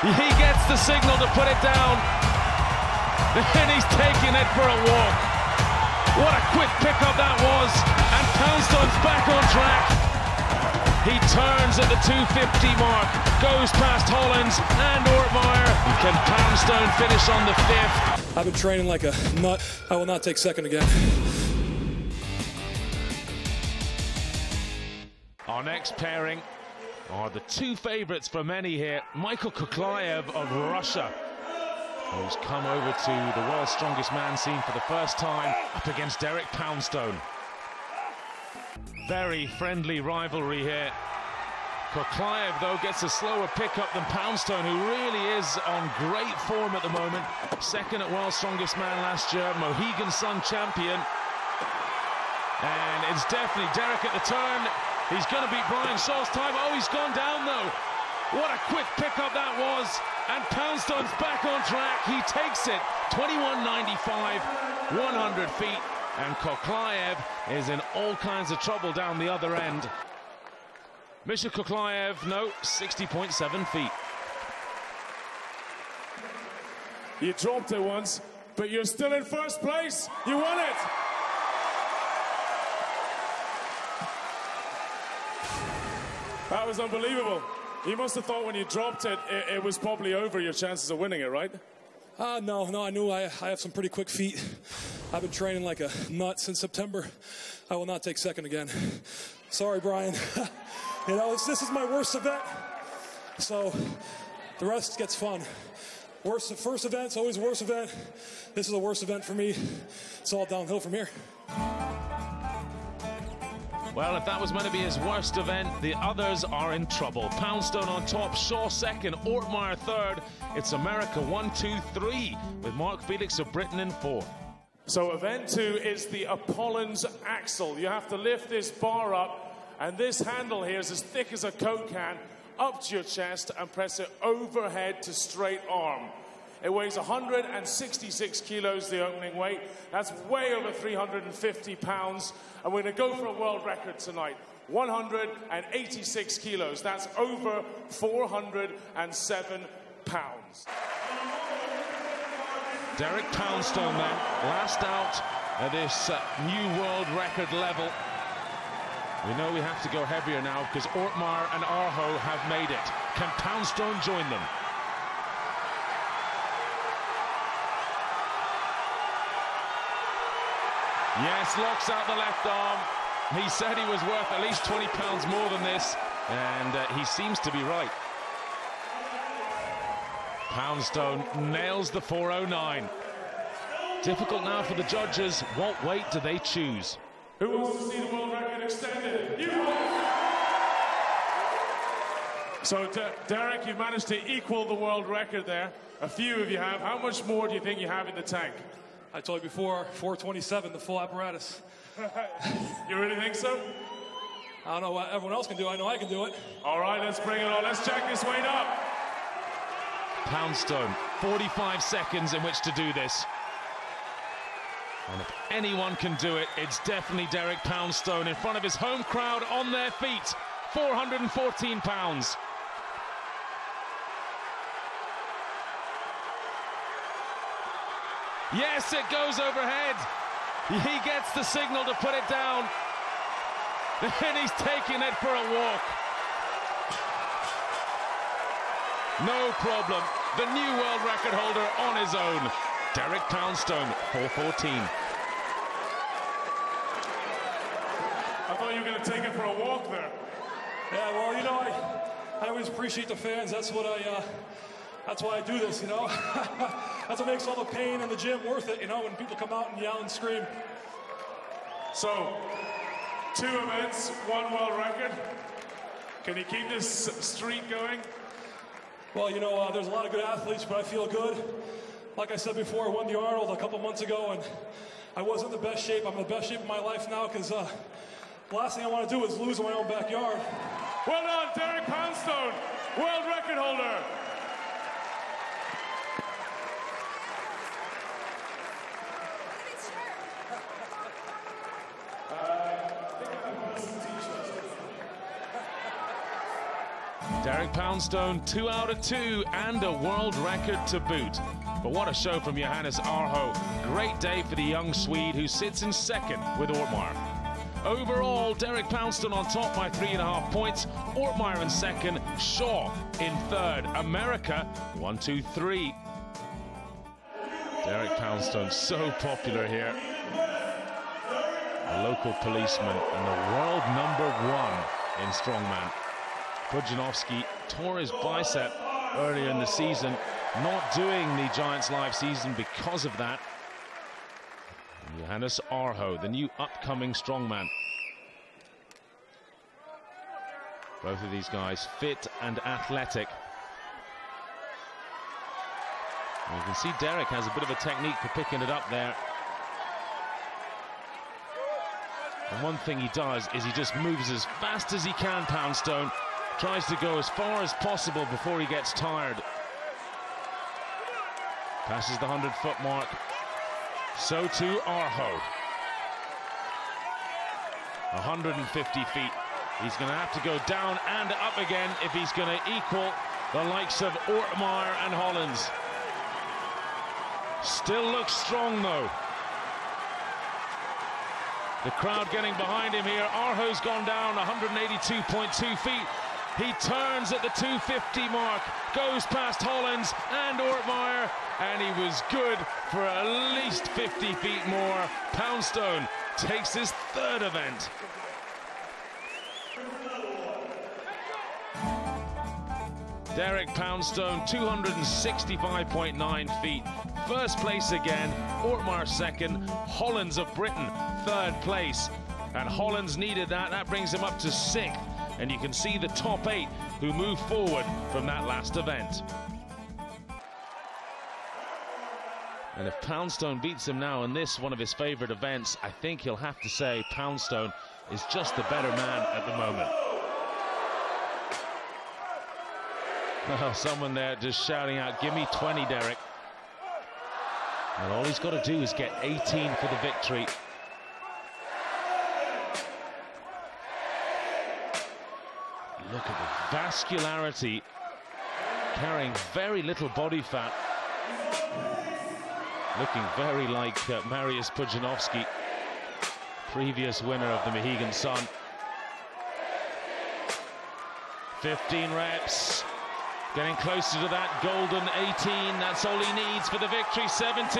He gets the signal to put it down. And he's taking it for a walk. What a quick pickup that was. And Poundstone's back on track. He turns at the 250 mark, goes past Hollands and Ortmayer. Can Poundstone finish on the fifth? I've been training like a nut. I will not take second again. Our next pairing are the two favourites for many here. Michael Koklyaev of Russia, who's come over to the world's strongest man scene for the first time, up against Derek Poundstone. Very friendly rivalry here. Koklyaev, though, gets a slower pickup than Poundstone, who really is on great form at the moment. Second at World's Strongest Man last year, Mohegan Sun champion. And it's definitely Derek at the turn. He's going to beat Brian Shaw's time. Oh, he's gone down, though. What a quick pickup that was. And Poundstone's back on track. He takes it. 21.95, 100 feet. And Koklyaev is in all kinds of trouble down the other end. Misha Koklyaev, no, 60.7 feet. You dropped it once, but you're still in first place. You won it. That was unbelievable. You must have thought when you dropped it, it, it was probably over your chances of winning it, right? Uh, no, no, I knew I, I have some pretty quick feet. I've been training like a nut since September. I will not take second again. Sorry, Brian. you know, this, is my worst event. So the rest gets fun. Worst, first event's always worst event. This is the worst event for me. It's all downhill from here. Well, if that was meant to be his worst event, the others are in trouble. Poundstone on top, Shaw second, Ortmeyer third. It's America one, two, three, with Mark Felix of Britain in four. So event two is the Apollon's axle. You have to lift this bar up, and this handle here is as thick as a Coke can, up to your chest and press it overhead to straight arm. It weighs 166 kilos, the opening weight. That's way over 350 pounds. And we're going to go for a world record tonight. 186 kilos. That's over 407 pounds. Derek Poundstone then, last out at this uh, new world record level. We know we have to go heavier now because Ortmayer and Årsjö have made it. Can Poundstone join them? Yes, locks out the left arm. He said he was worth at least 20 pounds more than this, and uh, he seems to be right. Poundstone nails the 409. Difficult now for the judges. What weight do they choose? Who wants to see the world record extended? You So, Derek, you've managed to equal the world record there. A few of you have. How much more do you think you have in the tank? I told you before, 427, the full apparatus. you really think so? I don't know what everyone else can do. I know I can do it. All right, let's bring it on. Let's jack this weight up. Poundstone, 45 seconds in which to do this. And if anyone can do it, it's definitely Derek Poundstone in front of his home crowd on their feet. 414 pounds. Yes, it goes overhead. He gets the signal to put it down. And he's taking it for a walk. No problem. The new world record holder on his own. Derek Poundstone, 414. I thought you were going to take it for a walk there. Yeah, well, you know, I, I always appreciate the fans. That's what I, uh, that's why I do this, you know? that's what makes all the pain in the gym worth it, you know, when people come out and yell and scream. So, two events, one world record. Can you keep this streak going? Well, you know, uh, there's a lot of good athletes, but I feel good. Like I said before, I won the Arnold a couple months ago, and I wasn't in the best shape. I'm in the best shape of my life now because uh, the last thing I want to do is lose in my own backyard. Well done, Derek Poundstone, world record holder. Poundstone, two out of two, and a world record to boot. But what a show from Johannes Årsjö. Great day for the young Swede who sits in second with Ortmayer. Overall, Derek Poundstone on top by three and a half points. Ortmayer in second, Shaw in third. America, one, two, three. Derek Poundstone, so popular here. A local policeman and the world number one in strongman. Pudzianowski tore his bicep earlier in the season, not doing the Giants live season because of that. Johannes Årsjö, the new upcoming strongman. Both of these guys fit and athletic. And you can see Derek has a bit of a technique for picking it up there. And one thing he does is he just moves as fast as he can, Poundstone. Tries to go as far as possible before he gets tired. Passes the 100 foot mark. So too Årsjö. 150 feet. He's going to have to go down and up again if he's going to equal the likes of Ortmayer and Hollands. Still looks strong though. The crowd getting behind him here. Årsjö's gone down 182.2 feet. He turns at the 250 mark, goes past Hollands and Ortmayer, and he was good for at least 50 feet more. Poundstone takes his third event. Derek Poundstone, 265.9 feet. First place again, Ortmayer second, Hollands of Britain, third place. And Hollands needed that, that brings him up to sixth. And you can see the top eight who move forward from that last event. And if Poundstone beats him now in this, one of his favorite events, I think he'll have to say Poundstone is just the better man at the moment. Oh, someone there just shouting out, give me 20, Derek. And all he's got to do is get 18 for the victory. Look at the vascularity, carrying very little body fat. Looking very like uh, Mariusz Pudzianowski, previous winner of the Mohegan Sun. 15 reps, getting closer to that golden 18. That's all he needs for the victory. 17.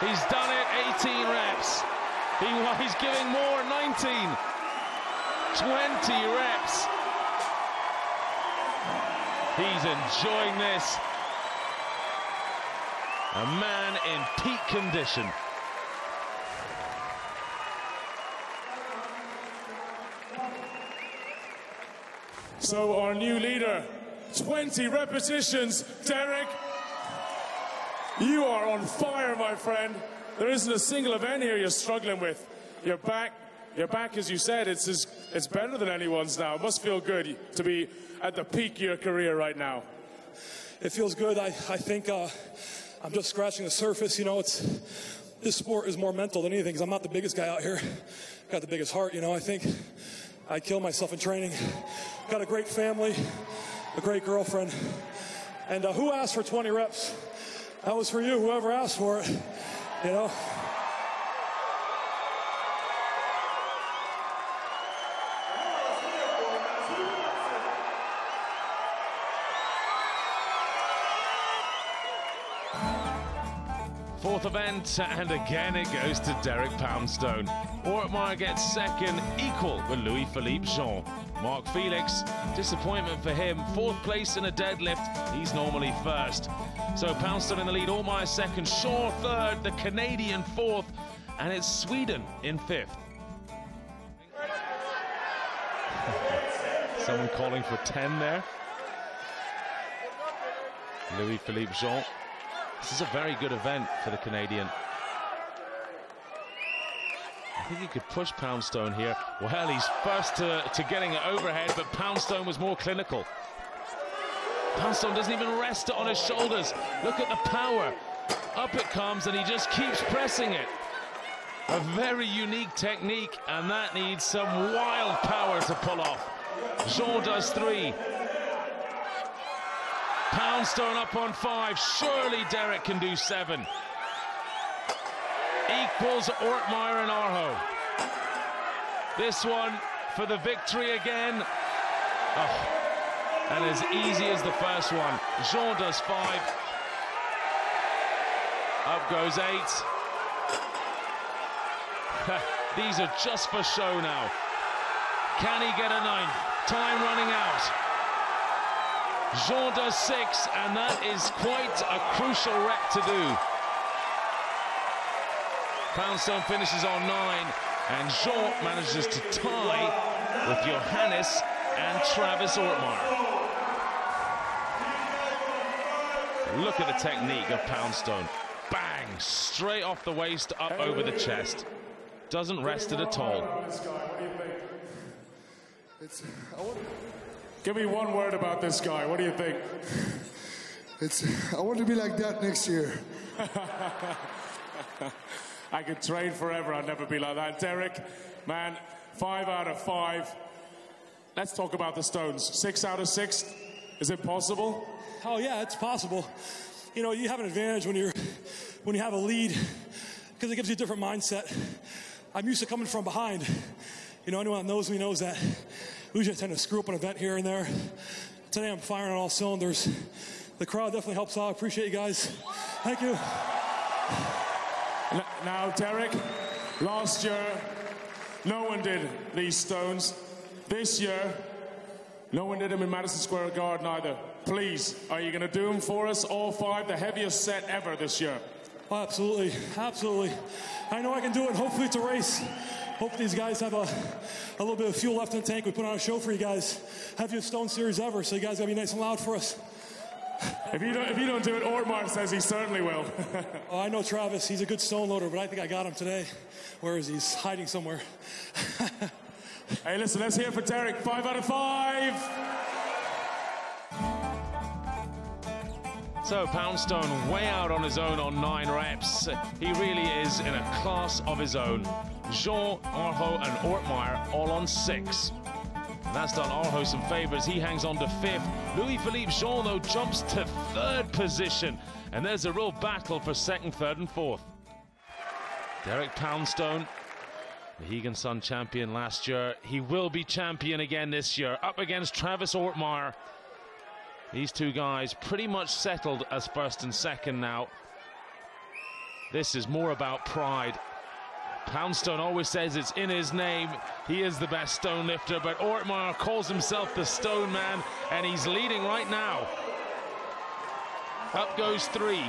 He's done it. 18 reps. He, he's giving more. 19. 20 reps. He's enjoying this. A man in peak condition. So our new leader, 20 repetitions, Derek. You are on fire, my friend. There isn't a single event here you're struggling with. Your back, your back, as you said, it's as, it's better than anyone's now. It must feel good to be at the peak of your career right now. It feels good. I, I think uh, I'm just scratching the surface. You know, it's this sport is more mental than anything because I'm not the biggest guy out here. Got the biggest heart. You know, I think I kill myself in training. Got a great family, a great girlfriend. And uh, who asked for 20 reps? That was for you, whoever asked for it. You know? Fourth event, and again it goes to Derek Poundstone. Ortmayer gets second, equal with Louis-Philippe Jean. Mark Felix, disappointment for him. Fourth place in a deadlift, he's normally first. So Poundstone in the lead, Ortmayer second, Shaw third, the Canadian fourth, and it's Sweden in fifth. Someone calling for 10 there. Louis-Philippe Jean. This is a very good event for the Canadian. I think he could push Poundstone here. Well, he's first to, to getting it overhead, but Poundstone was more clinical. Poundstone doesn't even rest it on his shoulders. Look at the power. Up it comes, and he just keeps pressing it. A very unique technique, and that needs some wild power to pull off. Jean does three. Poundstone up on five. Surely Derek can do seven. Equals Ortmayer and Årsjö. This one for the victory again. Oh, and as easy as the first one. Jean does five. Up goes eight. These are just for show now. Can he get a ninth? Time running out. Jean does six, and that is quite a crucial rep to do. Poundstone finishes on nine, and Jean manages to tie with Johannes and Travis Ortmayer. Look at the technique of Poundstone. Bang! Straight off the waist, up over the chest. Doesn't rest it at all. Give me one word about this guy. What do you think? It's. I want to be like that next year. I could train forever. I'd never be like that. Derek, man, five out of five. Let's talk about the Stones. Six out of six. Is it possible? Oh yeah, it's possible. You know, you have an advantage when you're when you have a lead because it gives you a different mindset. I'm used to coming from behind. You know, anyone that knows me knows that. Usually I tend to screw up an event here and there. Today I'm firing on all cylinders. The crowd definitely helps out. I appreciate you guys. Thank you. Now, Derek, last year, no one did these stones. This year, no one did them in Madison Square Garden either. Please, are you going to do them for us, all five? The heaviest set ever this year. Oh, absolutely, absolutely. I know I can do it. Hopefully, it's a race. Hope these guys have a, a little bit of fuel left in the tank. We put on a show for you guys. Heaviest Stone series ever, so you guys gotta be nice and loud for us. If you don't, if you don't do it, Ortmayer says he certainly will. oh, I know Travis. He's a good stone loader, but I think I got him today. Where is he? He's hiding somewhere. hey, listen, let's hear for Derek. Five out of five. So Poundstone way out on his own on nine reps. He really is in a class of his own. Jean, Årsjö, and Ortmayer all on six. That's done Årsjö some favours. He hangs on to fifth. Louis-Philippe Jean, though, jumps to third position. And there's a real battle for second, third, and fourth. Derek Poundstone, Mohegan Sun champion last year. He will be champion again this year. Up against Travis Ortmayer. These two guys pretty much settled as first and second now. This is more about pride. Poundstone always says it's in his name. He is the best stone lifter, but Ortmayer calls himself the stone man, and he's leading right now. Up goes three.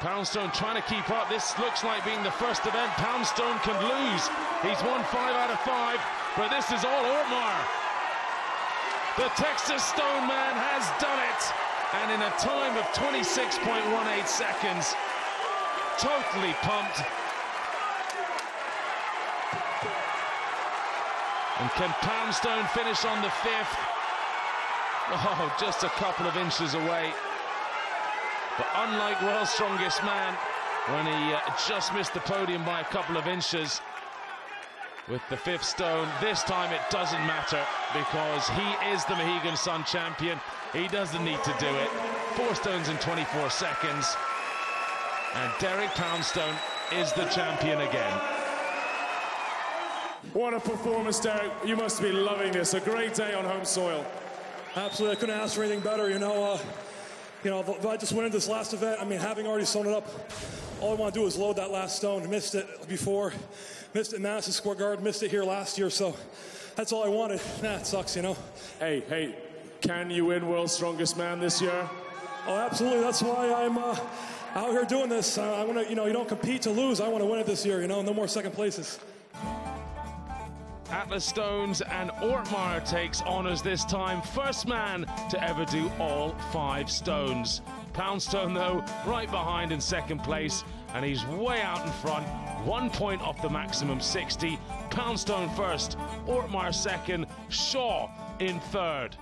Poundstone trying to keep up. This looks like being the first event Poundstone can lose. He's won five out of five, but this is all Ortmayer. The Texas Stone Man has done it. And in a time of 26.18 seconds, totally pumped. And can Poundstone finish on the fifth? Oh, just a couple of inches away. But unlike World's Strongest Man, when he uh, just missed the podium by a couple of inches, with the fifth stone. This time it doesn't matter because he is the Mohegan Sun champion. He doesn't need to do it. Four stones in 24 seconds. And Derek Poundstone is the champion again. What a performance, Derek. You must be loving this. A great day on home soil. Absolutely. I couldn't ask for anything better. You know, uh, you know, if I just went into this last event, I mean, having already sewn it up, all I want to do is load that last stone. Missed it before. Missed it Madison Square Garden, missed it here last year, so that's all I wanted. Nah, it sucks, you know. Hey, hey, can you win World's Strongest Man this year? Oh, absolutely. That's why I'm uh, out here doing this. Uh, I want to, you know, you don't compete to lose. I want to win it this year, you know, no more second places. Atlas Stones and Ortmayer takes honours this time. First man to ever do all five stones. Poundstone, though, right behind in second place, and he's way out in front one point off the maximum 60. Poundstone first, Ortmayer second, Shaw in third.